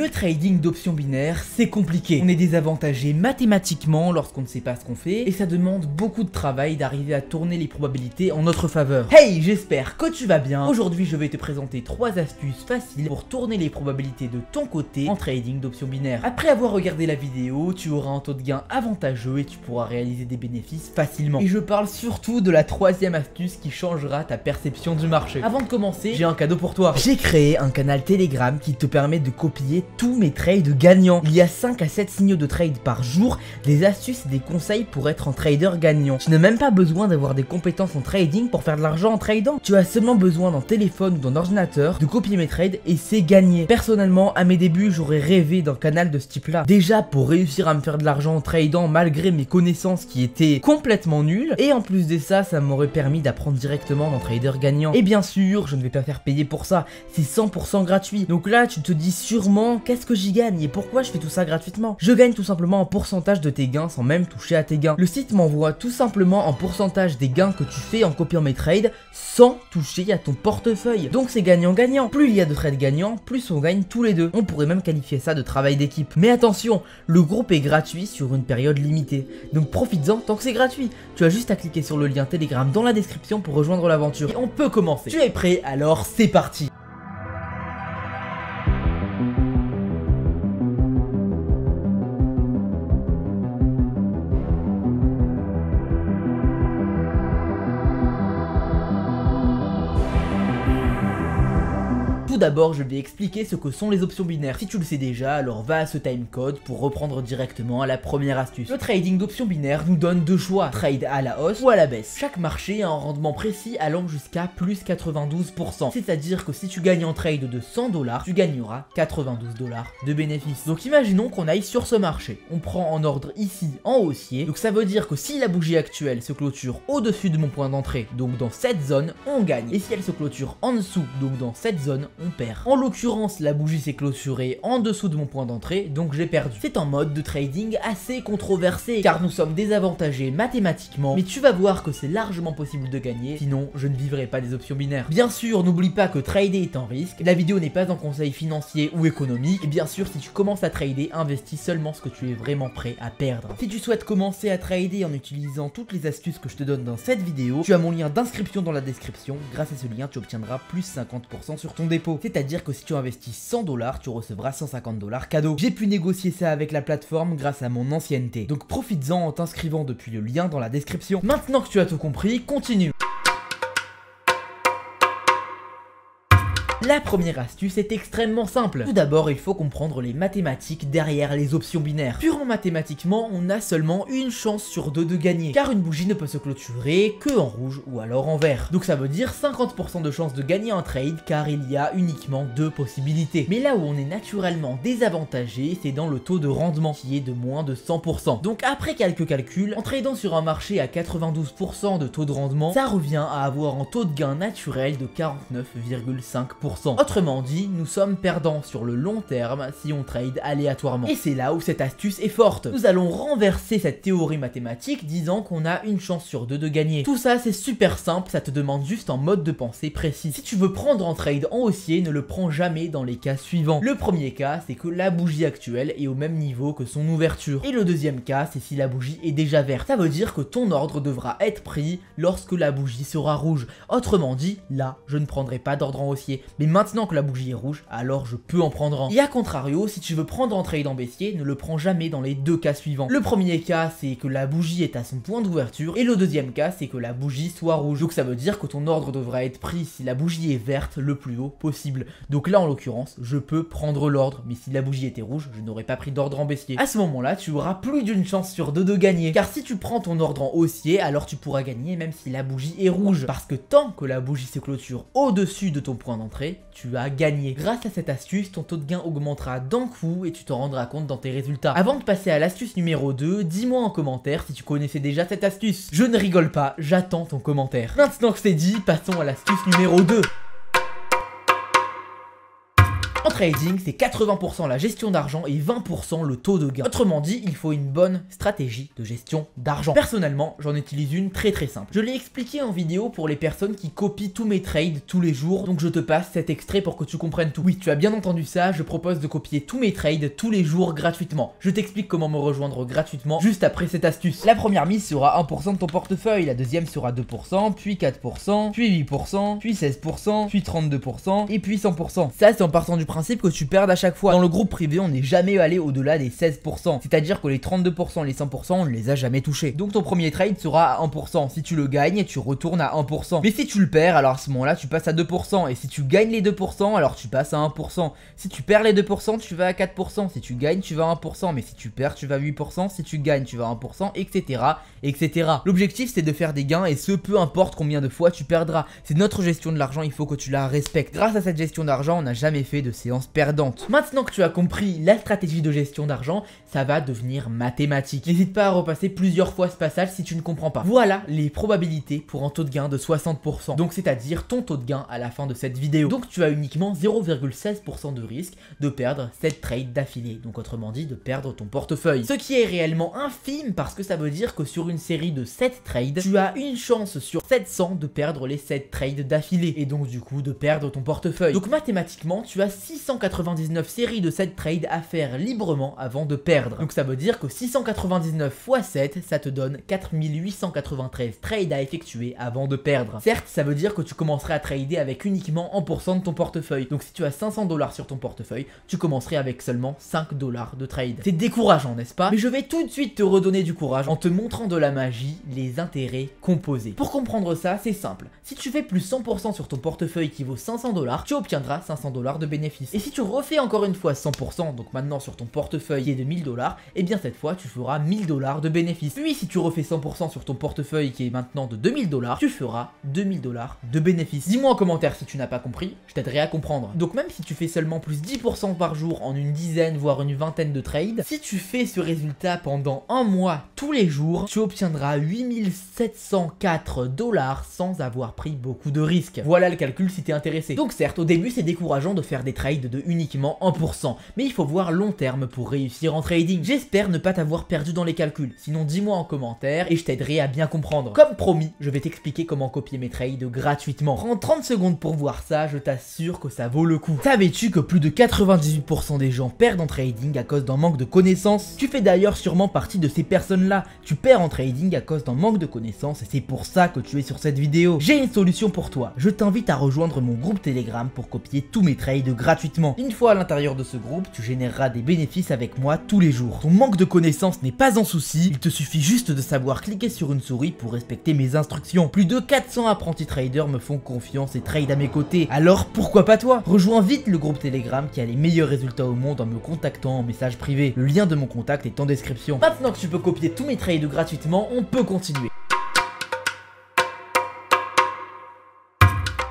Le trading d'options binaires, c'est compliqué. On est désavantagé mathématiquement lorsqu'on ne sait pas ce qu'on fait et ça demande beaucoup de travail d'arriver à tourner les probabilités en notre faveur. Hey, j'espère que tu vas bien. Aujourd'hui, je vais te présenter trois astuces faciles pour tourner les probabilités de ton côté en trading d'options binaires. Après avoir regardé la vidéo, tu auras un taux de gain avantageux et tu pourras réaliser des bénéfices facilement. Et je parle surtout de la troisième astuce qui changera ta perception du marché. Avant de commencer, j'ai un cadeau pour toi. J'ai créé un canal Telegram qui te permet de copier tous mes trades gagnants. Il y a 5 à 7 signaux de trade par jour, des astuces et des conseils pour être un trader gagnant. Tu n'as même pas besoin d'avoir des compétences en trading pour faire de l'argent en tradant. Tu as seulement besoin d'un téléphone ou d'un ordinateur, de copier mes trades et c'est gagné. Personnellement, à mes débuts, j'aurais rêvé d'un canal de ce type-là. Déjà pour réussir à me faire de l'argent en tradant malgré mes connaissances qui étaient complètement nulles. Et en plus de ça, ça m'aurait permis d'apprendre directement d'un trader gagnant. Et bien sûr, je ne vais pas faire payer pour ça. C'est 100% gratuit. Donc là, tu te dis sûrement qu'est-ce que j'y gagne et pourquoi je fais tout ça gratuitement? Je gagne tout simplement un pourcentage de tes gains sans même toucher à tes gains. Le site m'envoie tout simplement un pourcentage des gains que tu fais en copiant mes trades sans toucher à ton portefeuille. Donc c'est gagnant-gagnant. Plus il y a de trades gagnants, plus on gagne tous les deux. On pourrait même qualifier ça de travail d'équipe. Mais attention, le groupe est gratuit sur une période limitée. Donc profites-en tant que c'est gratuit. Tu as juste à cliquer sur le lien Telegram dans la description pour rejoindre l'aventure. Et on peut commencer. Tu es prêt? Alors c'est parti d'abord, je vais expliquer ce que sont les options binaires. Si tu le sais déjà, alors va à ce timecode pour reprendre directement à la première astuce. Le trading d'options binaires nous donne deux choix, trade à la hausse ou à la baisse. Chaque marché a un rendement précis allant jusqu'à plus 92%. C'est-à-dire que si tu gagnes en trade de 100 dollars, tu gagneras 92 dollars de bénéfices. Donc imaginons qu'on aille sur ce marché. On prend en ordre ici en haussier. Donc ça veut dire que si la bougie actuelle se clôture au-dessus de mon point d'entrée, donc dans cette zone, on gagne. Et si elle se clôture en dessous, donc dans cette zone, on perd. En l'occurrence, la bougie s'est clôturée en dessous de mon point d'entrée, donc j'ai perdu. C'est un mode de trading assez controversé, car nous sommes désavantagés mathématiquement, mais tu vas voir que c'est largement possible de gagner, sinon je ne vivrai pas des options binaires. Bien sûr, n'oublie pas que trader est un risque, la vidéo n'est pas un conseil financier ou économique, et bien sûr, si tu commences à trader, investis seulement ce que tu es vraiment prêt à perdre. Si tu souhaites commencer à trader en utilisant toutes les astuces que je te donne dans cette vidéo, tu as mon lien d'inscription dans la description, grâce à ce lien tu obtiendras plus 50% sur ton dépôt. C'est-à-dire dire que si tu investis 100 dollars, tu recevras 150 dollars cadeau. J'ai pu négocier ça avec la plateforme grâce à mon ancienneté. Donc profites-en en t'inscrivant depuis le lien dans la description. Maintenant que tu as tout compris, continue. La première astuce est extrêmement simple. Tout d'abord, il faut comprendre les mathématiques derrière les options binaires. Purement mathématiquement, on a seulement une chance sur deux de gagner, car une bougie ne peut se clôturer que en rouge ou alors en vert. Donc ça veut dire 50% de chance de gagner un trade, car il y a uniquement deux possibilités. Mais là où on est naturellement désavantagé, c'est dans le taux de rendement, qui est de moins de 100%. Donc après quelques calculs, en tradant sur un marché à 92% de taux de rendement, ça revient à avoir un taux de gain naturel de 49,5%. Autrement dit, nous sommes perdants sur le long terme si on trade aléatoirement. Et c'est là où cette astuce est forte. Nous allons renverser cette théorie mathématique disant qu'on a une chance sur deux de gagner. Tout ça c'est super simple, ça te demande juste un mode de pensée précis. Si tu veux prendre un trade en haussier, ne le prends jamais dans les cas suivants. Le premier cas, c'est que la bougie actuelle est au même niveau que son ouverture. Et le deuxième cas, c'est si la bougie est déjà verte. Ça veut dire que ton ordre devra être pris lorsque la bougie sera rouge. Autrement dit, là, je ne prendrai pas d'ordre en haussier. Mais maintenant que la bougie est rouge, alors je peux en prendre un. Et à contrario, si tu veux prendre un trade en baissier, ne le prends jamais dans les deux cas suivants. Le premier cas, c'est que la bougie est à son point d'ouverture, et le deuxième cas, c'est que la bougie soit rouge. Donc ça veut dire que ton ordre devra être pris si la bougie est verte le plus haut possible. Donc là, en l'occurrence, je peux prendre l'ordre, mais si la bougie était rouge, je n'aurais pas pris d'ordre en baissier. À ce moment-là, tu auras plus d'une chance sur deux de gagner, car si tu prends ton ordre en haussier, alors tu pourras gagner même si la bougie est rouge, parce que tant que la bougie se clôture au-dessus de ton point d'entrée, tu as gagné. Grâce à cette astuce, ton taux de gain augmentera d'un coup et tu te rendras compte dans tes résultats. Avant de passer à l'astuce numéro 2, dis-moi en commentaire si tu connaissais déjà cette astuce. Je ne rigole pas, j'attends ton commentaire. Maintenant que c'est dit, passons à l'astuce numéro 2. Trading, c'est 80% la gestion d'argent et 20% le taux de gain. Autrement dit, il faut une bonne stratégie de gestion d'argent. Personnellement, j'en utilise une très très simple. Je l'ai expliqué en vidéo pour les personnes qui copient tous mes trades tous les jours, donc je te passe cet extrait pour que tu comprennes tout. Oui, tu as bien entendu ça, je propose de copier tous mes trades tous les jours gratuitement. Je t'explique comment me rejoindre gratuitement juste après cette astuce. La première mise sera 1% de ton portefeuille, la deuxième sera 2%, puis 4%, puis 8%, puis 16%, puis 32%, et puis 100%. Ça, c'est en partant du principe que tu perds à chaque fois. Dans le groupe privé, on n'est jamais allé au-delà des 16%. C'est-à-dire que les 32% les 100%, on ne les a jamais touchés. Donc ton premier trade sera à 1%. Si tu le gagnes, tu retournes à 1%. Mais si tu le perds, alors à ce moment-là, tu passes à 2%. Et si tu gagnes les 2%, alors tu passes à 1%. Si tu perds les 2%, tu vas à 4%. Si tu gagnes, tu vas à 1%. Mais si tu perds, tu vas à 8%. Si tu gagnes, tu vas à 1%, etc. etc. L'objectif, c'est de faire des gains et ce, peu importe combien de fois tu perdras. C'est notre gestion de l'argent, il faut que tu la respectes. Grâce à cette gestion d'argent, on n'a jamais fait de séance perdante. Maintenant que tu as compris la stratégie de gestion d'argent, ça va devenir mathématique. N'hésite pas à repasser plusieurs fois ce passage si tu ne comprends pas. Voilà les probabilités pour un taux de gain de 60%. Donc c'est-à-dire ton taux de gain à la fin de cette vidéo. Donc tu as uniquement 0,16% de risque de perdre cette trade d'affilée. Donc autrement dit, de perdre ton portefeuille. Ce qui est réellement infime parce que ça veut dire que sur une série de 7 trades, tu as une chance sur 700 de perdre les 7 trades d'affilée. Et donc du coup de perdre ton portefeuille. Donc mathématiquement, tu as 699 séries de 7 trades à faire librement avant de perdre. Donc ça veut dire que 699 x 7, ça te donne 4893 trades à effectuer avant de perdre. Certes, ça veut dire que tu commencerais à trader avec uniquement 1% de ton portefeuille. Donc si tu as 500 dollars sur ton portefeuille, tu commencerais avec seulement 5 dollars de trade. C'est décourageant, n'est-ce pas? Mais je vais tout de suite te redonner du courage en te montrant de la magie, les intérêts composés. Pour comprendre ça, c'est simple. Si tu fais plus 100% sur ton portefeuille qui vaut 500 dollars, tu obtiendras 500 dollars de bénéfices. Et si tu refais encore une fois 100%, donc maintenant sur ton portefeuille qui est de 1000 dollars, et eh bien cette fois tu feras 1000 dollars de bénéfices. Puis si tu refais 100% sur ton portefeuille qui est maintenant de 2000 dollars, tu feras 2000 dollars de bénéfices. Dis-moi en commentaire si tu n'as pas compris, je t'aiderai à comprendre. Donc même si tu fais seulement plus 10% par jour en une dizaine voire une vingtaine de trades, si tu fais ce résultat pendant un mois tous les jours, tu obtiendras 8704 dollars sans avoir pris beaucoup de risques. Voilà le calcul si t'es intéressé. Donc certes, au début c'est décourageant de faire des trades de uniquement 1%, mais il faut voir long terme pour réussir en trading. J'espère ne pas t'avoir perdu dans les calculs, sinon dis-moi en commentaire et je t'aiderai à bien comprendre. Comme promis, je vais t'expliquer comment copier mes trades gratuitement. Prends 30 secondes pour voir ça, je t'assure que ça vaut le coup. Savais-tu que plus de 98% des gens perdent en trading à cause d'un manque de connaissances? Tu fais d'ailleurs sûrement partie de ces personnes-là. Tu perds en trading à cause d'un manque de connaissances et c'est pour ça que tu es sur cette vidéo. J'ai une solution pour toi. Je t'invite à rejoindre mon groupe Telegram pour copier tous mes trades gratuitement. Une fois à l'intérieur de ce groupe, tu généreras des bénéfices avec moi tous les jours. Ton manque de connaissances n'est pas un souci, il te suffit juste de savoir cliquer sur une souris pour respecter mes instructions. Plus de 400 apprentis traders me font confiance et trade à mes côtés, alors pourquoi pas toi? Rejoins vite le groupe Telegram qui a les meilleurs résultats au monde en me contactant en message privé. Le lien de mon contact est en description. Maintenant que tu peux copier tous mes trades gratuitement, on peut continuer.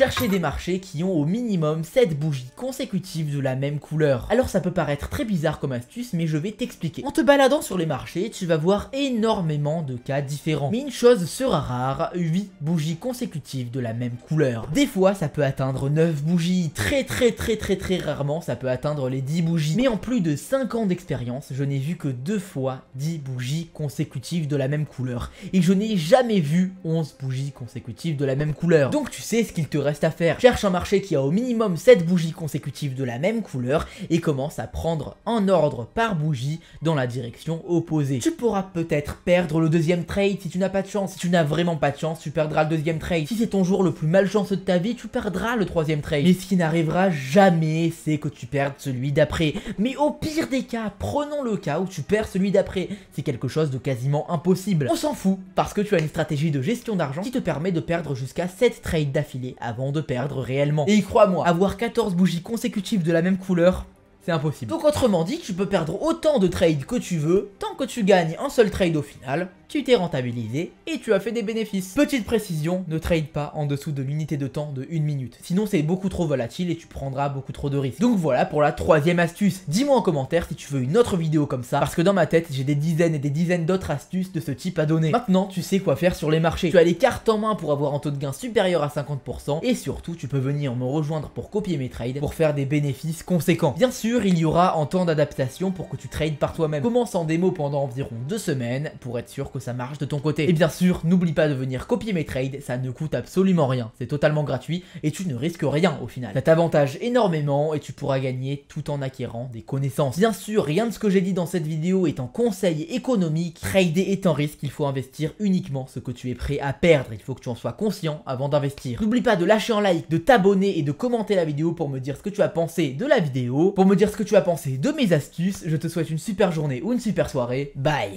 Chercher des marchés qui ont au minimum 7 bougies consécutives de la même couleur. Alors ça peut paraître très bizarre comme astuce, mais je vais t'expliquer. En te baladant sur les marchés, tu vas voir énormément de cas différents. Mais une chose sera rare, 8 bougies consécutives de la même couleur. Des fois, ça peut atteindre 9 bougies, très très très très très rarement, ça peut atteindre les 10 bougies. Mais en plus de 5 ans d'expérience, je n'ai vu que deux fois 10 bougies consécutives de la même couleur. Et je n'ai jamais vu 11 bougies consécutives de la même couleur. Donc tu sais ce qu'il te reste à faire. Cherche un marché qui a au minimum 7 bougies consécutives de la même couleur et commence à prendre un ordre par bougie dans la direction opposée. Tu pourras peut-être perdre le deuxième trade si tu n'as pas de chance. Si tu n'as vraiment pas de chance, tu perdras le deuxième trade. Si c'est ton jour le plus malchanceux de ta vie, tu perdras le troisième trade. Mais ce qui n'arrivera jamais, c'est que tu perdes celui d'après. Mais au pire des cas, prenons le cas où tu perds celui d'après. C'est quelque chose de quasiment impossible. On s'en fout, parce que tu as une stratégie de gestion d'argent qui te permet de perdre jusqu'à 7 trades d'affilée avant de perdre réellement. Et crois-moi, avoir 14 bougies consécutives de la même couleur, c'est impossible. Donc autrement dit, tu peux perdre autant de trades que tu veux, tant que tu gagnes un seul trade au final, tu t'es rentabilisé et tu as fait des bénéfices. Petite précision, ne trade pas en dessous de l'unité de temps de 1 minute. Sinon c'est beaucoup trop volatile et tu prendras beaucoup trop de risques. Donc voilà pour la troisième astuce. Dis-moi en commentaire si tu veux une autre vidéo comme ça, parce que dans ma tête j'ai des dizaines et des dizaines d'autres astuces de ce type à donner. Maintenant tu sais quoi faire sur les marchés. Tu as les cartes en main pour avoir un taux de gain supérieur à 50% et surtout tu peux venir me rejoindre pour copier mes trades pour faire des bénéfices conséquents. Bien sûr il y aura un temps d'adaptation pour que tu trades par toi-même. Commence en démo pendant environ deux semaines pour être sûr ça marche de ton côté. Et bien sûr n'oublie pas de venir copier mes trades, ça ne coûte absolument rien. C'est totalement gratuit et tu ne risques rien au final. Ça t'avantage énormément et tu pourras gagner tout en acquérant des connaissances. Bien sûr rien de ce que j'ai dit dans cette vidéo est en conseil économique. Trader est un risque, il faut investir uniquement ce que tu es prêt à perdre. Il faut que tu en sois conscient avant d'investir. N'oublie pas de lâcher un like, de t'abonner et de commenter la vidéo pour me dire ce que tu as pensé de la vidéo, pour me dire ce que tu as pensé de mes astuces. Je te souhaite une super journée ou une super soirée. Bye